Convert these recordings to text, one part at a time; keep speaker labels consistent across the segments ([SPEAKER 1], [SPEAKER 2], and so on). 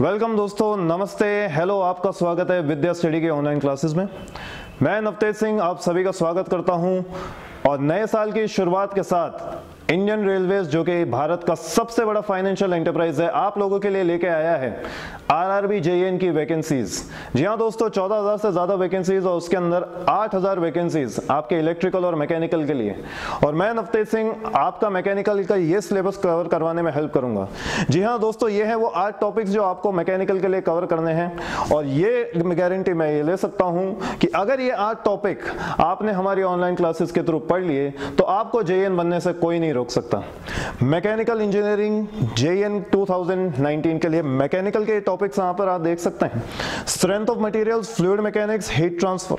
[SPEAKER 1] Welcome दोस्तों, नमस्ते। Hello, आपका स्वागत है विद्या स्टडी के ऑनलाइन क्लासेस में। मैं नवतेज सिंह, आप सभी का स्वागत करता हूँ। और नए साल की शुरुआत के साथ इंडियन रेलवेज जो कि भारत का सबसे बड़ा फाइनेंशियल एंटरप्राइज है, आप लोगों के लिए लेके आया है आरआरबी जेएन की वैकेंसीज जी हाँ दोस्तों 14000 से ज़्यादा वैकेंसीज और उसके अंदर 8000 वैकेंसीज आपके इलेक्ट्रिकल और मैकेनिकल के लिए। और मैं नवतेज सिंह, आपका मैकेनिकल का ये सिलेबस कवर करवाने में हेल्प करूँगा। जी हाँ दोस्तों, ये है वो आठ टॉपिक्स जो आपको मैकेनिकल के लिए कवर करने हैं। और ये गारंटी मैं ये ले सकता हूँ कि अगर ये आठ टॉपिक आपने हमारी ऑनलाइन क्लासेस के थ्रू पढ़ लिए तो आपको जेएन बनने से कोई नहीं रोक सकता। मैकेनिकल इंजीनियरिंग जेएन 2019 के लिए मैकेनिकल के टॉपिक्स यहाँ पर आप देख सकते हैं। Strength of materials, fluid mechanics, heat transfer.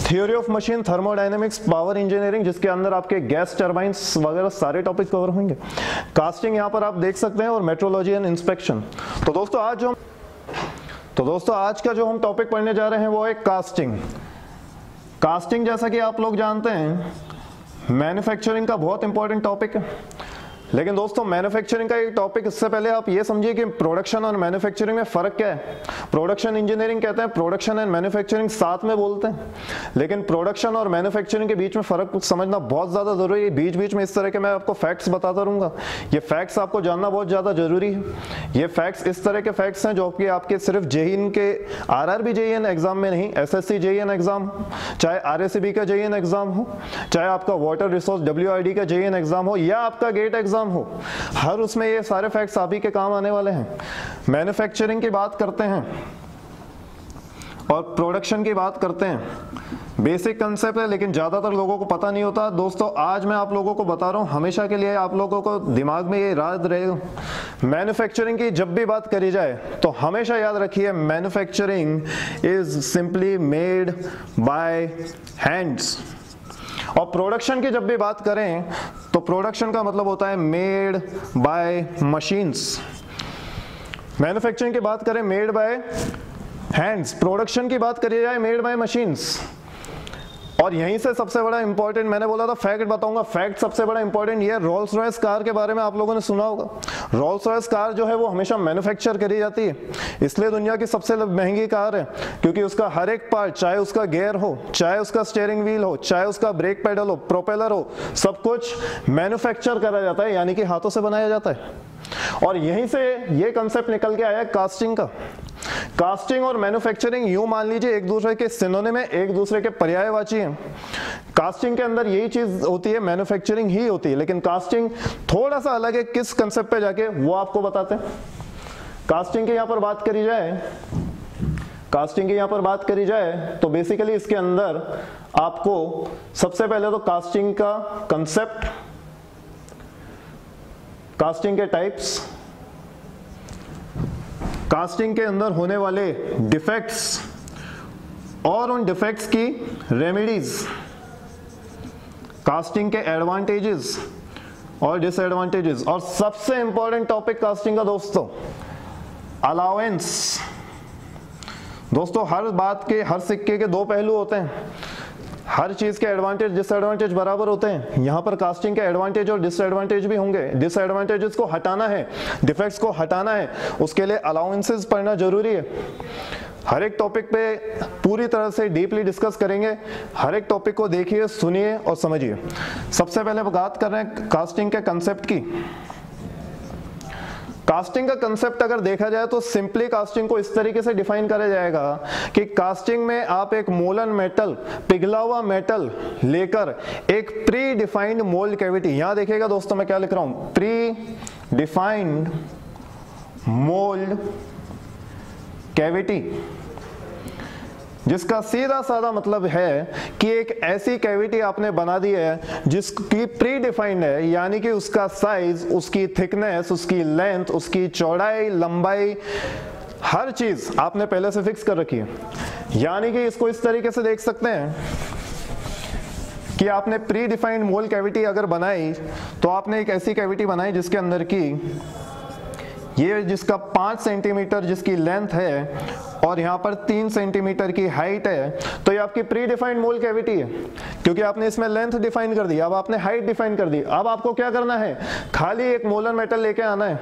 [SPEAKER 1] Theory of machine thermodynamics, power engineering, जिसके अंदर आपके गैस टर्बाइंस वगैरह सारे टॉपिक कवर होंगे। कास्टिंग यहाँ पर आप देख सकते हैं और मेट्रोलॉजी एंड इंस्पेक्शन तो दोस्तों, आज जो तो दोस्तों, आज का जो हम टॉपिक पढ़ने जा रहे हैं, वो है कास्टिंग कास्टिंग जैसा कि आप लोग जानते हैं मैन्युफैक्चरिंग का बहुत इंपॉर्टेंट टॉपिक है। लेकिन दोस्तों मैन्युफैक्चरिंग का एक टॉपिक इससे पहले आप ये समझिए कि प्रोडक्शन और मैन्युफैक्चरिंग में फ़र्क क्या है। प्रोडक्शन इंजीनियरिंग कहते हैं प्रोडक्शन एंड मैन्युफैक्चरिंग साथ में बोलते हैं। लेकिन प्रोडक्शन और मैन्युफैक्चरिंग के बीच में फ़र्क समझना बहुत ज़्यादा ज़रूरी है। बीच बीच में इस तरह के मैं आपको फैक्ट्स बताता रहूँगा। ये फैक्ट्स आपको जानना बहुत ज़्यादा ज़रूरी है। ये फैक्ट्स इस तरह के फैक्ट्स हैं जो कि आपके सिर्फ़ जेईन के आर आर एग्ज़ाम में नहीं एस एस एग्ज़ाम चाहे आर एस का जेईन एग्ज़ाम हो, चाहे आपका वाटर रिसोर्स डब्ल्यू का जेईन एग्ज़ाम हो, या आपका गेट एग्ज़ाम एग्ज़ाम हो। हर उसमें ये सारे फैक्ट्स आप ही के काम आने वाले हैं। मैन्युफैक्चरिंग की बात करते हैं और प्रोडक्शन की बात करते हैं। बेसिक कंसेप्ट है, लेकिन ज़्यादातर लोगों को पता नहीं होता। दोस्तों, आज मैं आप लोगों को बता रहा हूँ, हमेशा के लिए आप लोगों को दिमाग में ये याद रहे। मैन्युफैक्चरिंग की जब भी बात करी जाए तो हमेशा याद रखिए manufacturing is simply made by hands और प्रोडक्शन की जब भी बात करें तो प्रोडक्शन का मतलब होता है मेड बाय मशीन्स मैन्युफैक्चरिंग की बात करें मेड बाय हैंड्स प्रोडक्शन की बात करी जाए मेड बाय मशीन्स और यहीं से सबसे बड़ा इंपॉर्टेंट मैंने बोला था फैक्ट बताऊँगा। फैक्ट सबसे बड़ा इंपॉर्टेंट ये रोल्स रॉयस कार के बारे में आप लोगों ने सुना होगा। रोल्स रॉयस कार जो है वो हमेशा मैन्युफैक्चर करी जाती है। इसलिए दुनिया की सबसे महँगी कार है, क्योंकि उसका हर एक पार्ट चाहे उसका गेयर हो, चाहे उसका स्टेयरिंग व्हील हो, चाहे उसका ब्रेक पैडल हो प्रोपेलर हो, सब कुछ मैन्युफैक्चर करा जाता है, यानी कि हाथों से बनाया जाता है। और यहीं से ये कंसेप्ट निकल के आया कास्टिंग का। कास्टिंग और मैन्युफैक्चरिंग, यूँ मान लीजिए एक दूसरे के सिनोने में एक दूसरे के पर्यायवाची हैं। कास्टिंग के अंदर यही चीज़ होती है, मैन्युफैक्चरिंग ही होती है, लेकिन कास्टिंग थोड़ा सा अलग है, किस कंसेप्ट पे जाके, वो आपको बताते हैं। कास्टिंग की यहाँ पर बात करी जाए, कास्टिंग की यहाँ पर बात करी जाए तो बेसिकली इसके अंदर आपको सबसे पहले तो कास्टिंग का कंसेप्ट कास्टिंग के टाइप्स कास्टिंग के अंदर होने वाले डिफेक्ट्स और उन डिफेक्ट्स की रेमेडीज कास्टिंग के एडवांटेजेस और डिसएडवांटेजेस और सबसे इंपॉर्टेंट टॉपिक कास्टिंग का दोस्तों अलाउेंस दोस्तों, हर बात के, हर सिक्के के दो पहलू होते हैं। हर चीज़ के एडवांटेज डिसएडवांटेज बराबर होते हैं। यहाँ पर कास्टिंग के एडवांटेज और डिसएडवांटेज भी होंगे। डिसएडवांटेजेस को हटाना है डिफेक्ट्स को हटाना है, उसके लिए अलाउंसेस पढ़ना ज़रूरी है। हर एक टॉपिक पे पूरी तरह से डीपली डिस्कस करेंगे। हर एक टॉपिक को देखिए, सुनिए और समझिए। सबसे पहले बात कर रहे हैं कास्टिंग के कंसेप्ट की। कास्टिंग का कंसेप्ट अगर देखा जाए तो सिंपली कास्टिंग को इस तरीके से डिफाइन करा जाएगा कि कास्टिंग में आप एक मोलन मेटल पिघला हुआ मेटल लेकर एक प्री डिफाइंड मोल्ड कैविटी यहाँ देखिएगा दोस्तों मैं क्या लिख रहा हूँ? प्री डिफाइंड मोल्ड कैविटी जिसका सीधा साधा मतलब है कि एक ऐसी कैविटी आपने बना दी है, जिसकी प्री डिफाइंड है, यानी कि उसका साइज़ उसकी थिकनेस उसकी लेंथ उसकी चौड़ाई, लंबाई, हर चीज़ आपने पहले से फिक्स कर रखी है। यानी कि इसको इस तरीके से देख सकते हैं कि आपने प्री डिफाइंड मोल कैविटी अगर बनाई तो आपने एक ऐसी कैविटी बनाई जिसके अंदर की ये जिसका पाँच सेंटीमीटर जिसकी लेंथ है और यहाँ पर तीन सेंटीमीटर की हाइट है तो ये आपकी प्री डिफाइंड मोल कैविटी है। क्योंकि आपने इसमें लेंथ डिफाइन कर दी, अब आपने हाइट डिफाइन कर दी। अब आपको क्या करना है? खाली एक मोलर मेटल लेके आना है।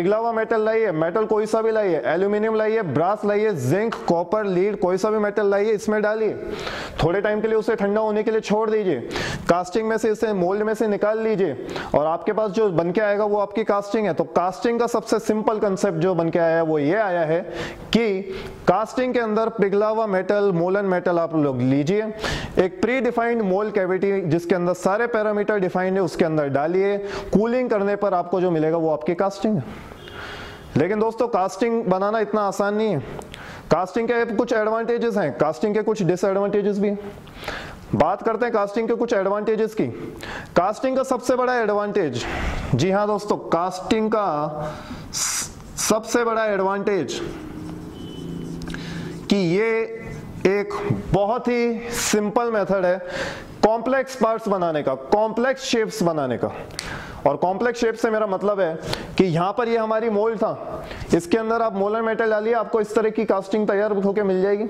[SPEAKER 1] पिघला हुआ मेटल लाइए मेटल कोई सा भी लाइए एल्यूमिनियम लाइए ब्रास लाइए जिंक कॉपर लीड कोई सा भी मेटल लाइए, इसमें डालिए। थोड़े टाइम के लिए उसे ठंडा होने के लिए छोड़ दीजिए। कास्टिंग में से इसे मोल्ड में से निकाल लीजिए। और आपके पास जो बन के आएगा वो आपकी कास्टिंग है। तो कास्टिंग का सबसे सिंपल कंसेप्ट जो बन के आया है, वो ये आया है कि कास्टिंग के अंदर पिघला हुआ मेटल मोलन मेटल आप लोग लीजिए। एक प्री डिफाइंड मोल कैविटी जिसके अंदर सारे पैरामीटर डिफाइंड है, उसके अंदर डालिए। कूलिंग करने पर आपको जो मिलेगा वो आपकी कास्टिंग है। लेकिन दोस्तों कास्टिंग बनाना इतना आसान नहीं है। कास्टिंग के कुछ एडवांटेजेस हैं कास्टिंग के कुछ डिसएडवांटेजेस भी बात करते हैं कास्टिंग के कुछ एडवांटेजेस की। कास्टिंग का सबसे बड़ा एडवांटेज जी हाँ दोस्तों कास्टिंग का सबसे बड़ा एडवांटेज कि ये एक बहुत ही सिंपल मेथड है कॉम्प्लेक्स पार्ट्स बनाने का कॉम्प्लेक्स शेप्स बनाने का। और कॉम्प्लेक्स शेप से मेरा मतलब है कि यहाँ पर ये यह हमारी मोल्ड था। इसके अंदर आप मोलर मेटल डालिए, आपको इस तरह की कास्टिंग तैयार होकर मिल जाएगी।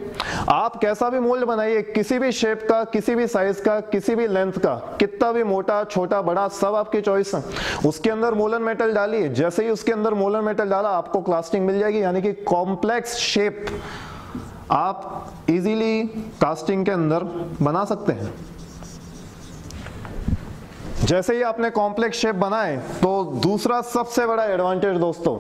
[SPEAKER 1] आप कैसा भी मोल्ड बनाइए, किसी भी शेप का, किसी भी साइज़ का, किसी भी लेंथ का, कितना भी मोटा, छोटा, बड़ा, सब आपकी चॉइस है। उसके अंदर मोलर मेटल डालिए, जैसे ही उसके अंदर मोलर मेटल डाला, आपको कास्टिंग मिल जाएगी, यानी कि कॉम्प्लेक्स शेप आप इजीली कास्टिंग के अंदर बना सकते हैं। जैसे ही आपने कॉम्प्लेक्स शेप बनाए तो दूसरा सबसे बड़ा एडवांटेज दोस्तों,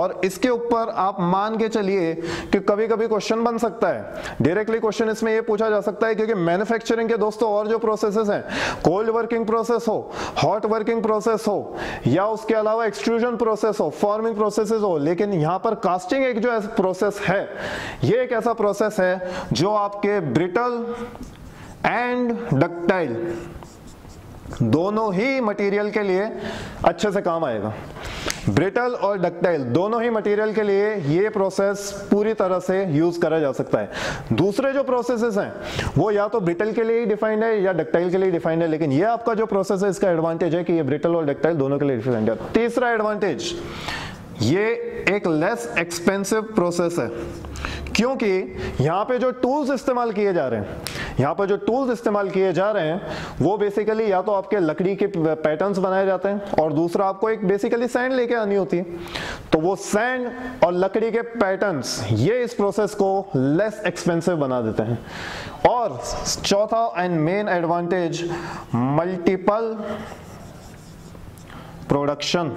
[SPEAKER 1] और इसके ऊपर आप मान के चलिए कि कभी कभी क्वेश्चन बन सकता है। डायरेक्टली क्वेश्चन इसमें ये पूछा जा सकता है, क्योंकि मैन्युफैक्चरिंग के दोस्तों, और जो प्रोसेसेस हैं कोल्ड वर्किंग प्रोसेस हो हॉट वर्किंग प्रोसेस हो, या उसके अलावा एक्सट्रूजन प्रोसेस हो फॉर्मिंग प्रोसेसेस हो, लेकिन यहाँ पर कास्टिंग एक जो प्रोसेस है, ये एक ऐसा प्रोसेस है जो आपके ब्रिटल एंड डक्टाइल दोनों ही मटेरियल के लिए अच्छे से काम आएगा। ब्रिटल और डक्टाइल दोनों ही मटेरियल के लिए ये प्रोसेस पूरी तरह से यूज़ करा जा सकता है। दूसरे जो प्रोसेसेस हैं, वो या तो ब्रिटल के लिए ही डिफाइंड है या डक्टाइल के लिए डिफाइंड है, लेकिन ये आपका जो प्रोसेस है, इसका एडवांटेज है कि ये ब्रिटल और डक्टाइल दोनों के लिए डिफाइंड है। तीसरा एडवांटेज ये एक लेस एक्सपेंसिव प्रोसेस है, क्योंकि यहाँ पे जो टूल्स इस्तेमाल किए जा रहे हैं यहाँ पर जो टूल्स इस्तेमाल किए जा रहे हैं, वो बेसिकली या तो आपके लकड़ी के पैटर्न्स बनाए जाते हैं और दूसरा आपको एक बेसिकली सैंड लेके आनी होती है। तो वो सैंड और लकड़ी के पैटर्न्स ये इस प्रोसेस को लेस एक्सपेंसिव बना देते हैं। और चौथा and main advantage multiple production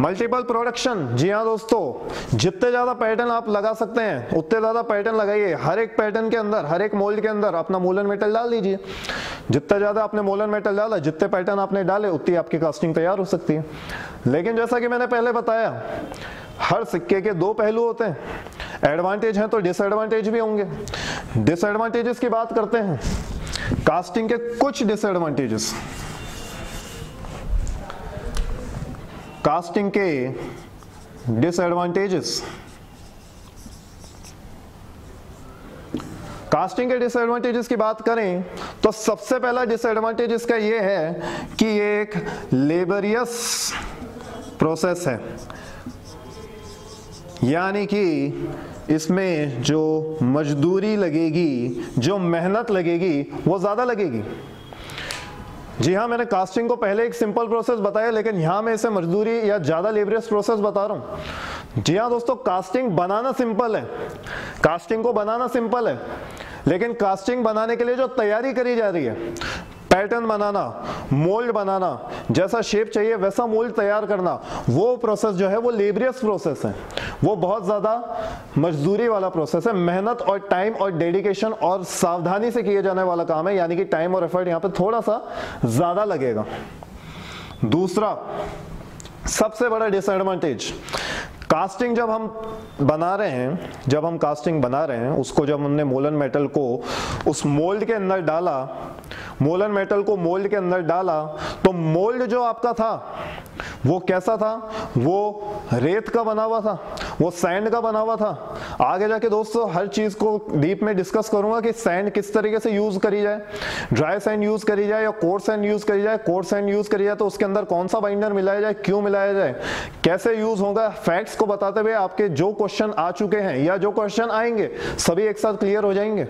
[SPEAKER 1] multiple production जी हाँ दोस्तों, जितने ज़्यादा पैटर्न आप लगा सकते हैं, उतने ज़्यादा पैटर्न लगाइए। हर एक पैटर्न के अंदर, हर एक मोल्ड के अंदर अपना मोलन मेटल डाल दीजिए। जितना ज़्यादा आपने मोलन मेटल डाला, जितने पैटर्न आपने डाले, उतनी आपकी कास्टिंग तैयार हो सकती है। लेकिन जैसा कि मैंने पहले बताया, हर सिक्के के दो पहलू होते हैं। एडवांटेज हैं तो डिसएडवांटेज भी होंगे। डिसएडवांटेजेस की बात करते हैं। कास्टिंग के कुछ डिसएडवांटेजेस कास्टिंग के डिसएडवांटेजेस कास्टिंग के डिसएडवांटेजेस की बात करें तो सबसे पहला डिसएडवांटेज इसका ये है कि ये एक लेबरियस प्रोसेस है। यानी कि इसमें जो मजदूरी लगेगी, जो मेहनत लगेगी, वो ज़्यादा लगेगी। जी हाँ मैंने कास्टिंग को पहले एक सिंपल प्रोसेस बताया, लेकिन यहाँ मैं इसे मजदूरी या ज़्यादा लेबरियस प्रोसेस बता रहा हूँ। जी हाँ दोस्तों कास्टिंग बनाना सिंपल है। कास्टिंग को बनाना सिंपल है। लेकिन कास्टिंग बनाने के लिए जो तैयारी करी जा रही है पैटर्न बनाना मोल्ड बनाना जैसा शेप चाहिए, वैसा मोल्ड तैयार करना। वो प्रोसेस जो है, वो लेबरियस प्रोसेस है। वो बहुत ज़्यादा मजदूरी वाला प्रोसेस है। मेहनत और टाइम और डेडिकेशन और सावधानी से किए जाने वाला काम है। यानी कि टाइम और एफर्ट यहाँ पर थोड़ा सा ज़्यादा लगेगा। दूसरा, सबसे बड़ा डिसएडवांटेज कास्टिंग जब हम बना रहे हैं, जब हम कास्टिंग बना रहे हैं, उसको जब हमने मोलन मेटल को उस मोल्ड के अंदर डाला मोलन मेटल को मोल्ड के अंदर डाला तो मोल्ड जो आपका था, वो कैसा था? वो रेत का बना हुआ था, वो सैंड का बना हुआ था आगे जाके दोस्तों, हर चीज़ को डीप में डिस्कस करूँगा कि सैंड किस तरीके से यूज़ करी जाए। ड्राई सैंड यूज़ करी जाए या कोर सैंड यूज़ करी जाए। कोर सैंड यूज़ करी जाए तो उसके अंदर कौन सा बाइंडर मिलाया जाए, क्यों मिलाया जाए, कैसे यूज़ होगा फैक्ट्स को बताते हुए आपके जो क्वेश्चन आ चुके हैं या जो क्वेश्चन आएँगे, सभी एक साथ क्लियर हो जाएँगे।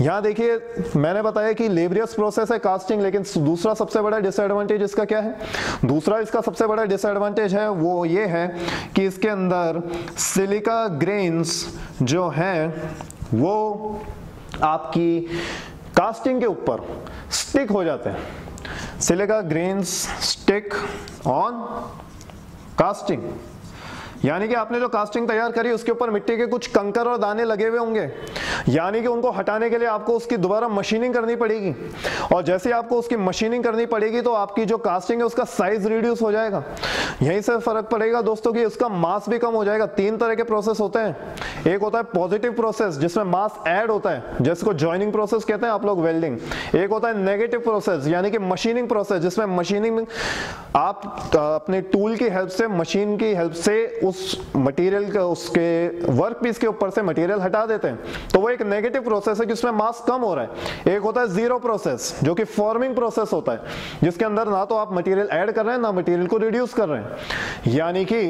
[SPEAKER 1] यहाँ देखिए, मैंने बताया कि लेबरियस प्रोसेस है कास्टिंग लेकिन दूसरा सबसे बड़ा डिसएडवांटेज इसका क्या है? दूसरा इसका सबसे बड़ा डिसएडवांटेज है वो ये है कि इसके अंदर सिलिका ग्रेन्स जो हैं, वो आपकी कास्टिंग के ऊपर स्टिक हो जाते हैं। Silica grains stick on casting यानी कि आपने जो कास्टिंग तैयार करी, उसके ऊपर मिट्टी के कुछ कंकर और दाने लगे हुए होंगे। यानी कि उनको हटाने के लिए आपको उसकी दोबारा मशीनिंग करनी पड़ेगी। और जैसे आपको उसकी मशीनिंग करनी पड़ेगी तो आपकी जो कास्टिंग है, उसका साइज़ रिड्यूस हो जाएगा। यहीं से फ़र्क पड़ेगा दोस्तों कि उसका मास भी कम हो जाएगा। तीन तरह के प्रोसेस होते हैं। एक होता है पॉजिटिव प्रोसेस जिसमें मास एड होता है, जिसको ज्वाइनिंग प्रोसेस कहते हैं आप लोग वेल्डिंग एक होता है नेगेटिव प्रोसेस यानी कि मशीनिंग प्रोसेस जिसमें मशीनिंग आप अपने टूल की हेल्प से मशीन की हेल्प से उस मटेरियल उसके वर्क पीस के ऊपर से मटेरियल हटा देते हैं। तो वो एक नेगेटिव प्रोसेस है जिसमें मास कम हो रहा है। एक होता है ज़ीरो प्रोसेस जो कि फॉर्मिंग प्रोसेस होता है, जिसके अंदर ना तो आप मटेरियल ऐड कर रहे हैं, ना मटेरियल को रिड्यूस कर रहे हैं। यानी कि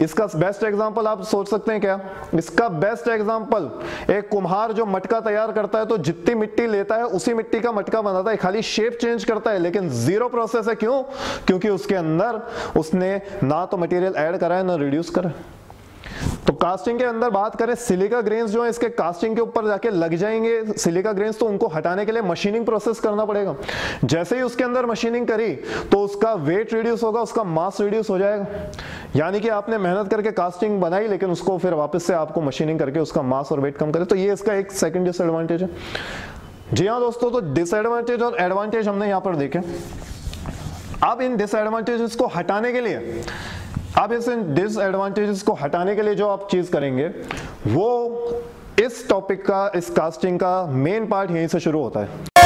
[SPEAKER 1] इसका बेस्ट एग्जांपल आप सोच सकते हैं क्या? इसका बेस्ट एग्जांपल एक कुम्हार जो मटका तैयार करता है तो जितनी मिट्टी लेता है, उसी मिट्टी का मटका बनाता है। खाली शेप चेंज करता है, लेकिन ज़ीरो प्रोसेस है क्यों? क्योंकि उसके अंदर उसने ना तो मटेरियल ऐड करा है, ना रिड्यूस करा तो कास्टिंग के अंदर बात करें सिलिका ग्रेन्स जो है, इसके कास्टिंग के ऊपर जाके लग जाएँगे। सिलिका ग्रेन्स तो उनको हटाने के लिए मशीनिंग प्रोसेस करना पड़ेगा। जैसे ही उसके अंदर मशीनिंग करी तो उसका वेट रिड्यूस होगा, उसका मास रिड्यूस हो जाएगा। यानी कि आपने मेहनत करके कास्टिंग बनाई, लेकिन उसको फिर वापस से आपको मशीनिंग करके उसका मास और वेट कम करे। तो ये इसका एक सेकेंड डिसएडवांटेज है। जी हाँ दोस्तों तो डिसएडवांटेज और एडवांटेज हमने यहाँ पर देखे। अब इन डिसएडवांटेजेस को हटाने के लिए अब इस डिसएडवांटेजेस को हटाने के लिए जो आप चीज़ करेंगे, वो इस टॉपिक का, इस कास्टिंग का मेन पार्ट यहीं से शुरू होता है।